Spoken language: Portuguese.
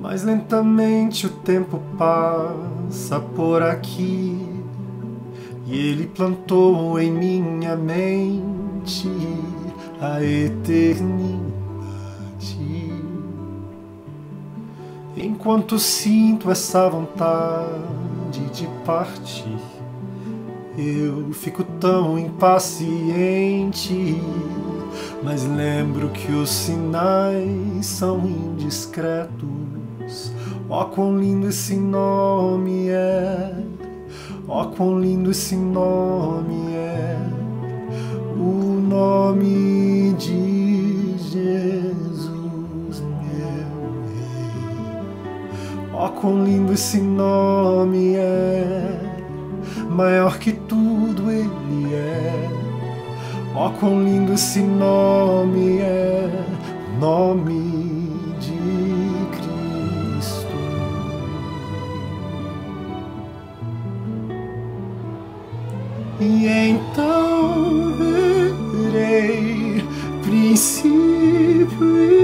Mas lentamente o tempo passa por aqui e ele plantou em minha mente a eternidade. Enquanto sinto essa vontade de partir, eu fico tão impaciente. Mas lembro que os sinais são indiscretos. Ó, oh, quão lindo esse nome é! Ó, oh, quão lindo esse nome é! O nome de Jesus, meu Rei. Ó, oh, quão lindo esse nome é! Maior que tudo ele é Ó oh, quão lindo esse nome é, nome de e então verei princípio.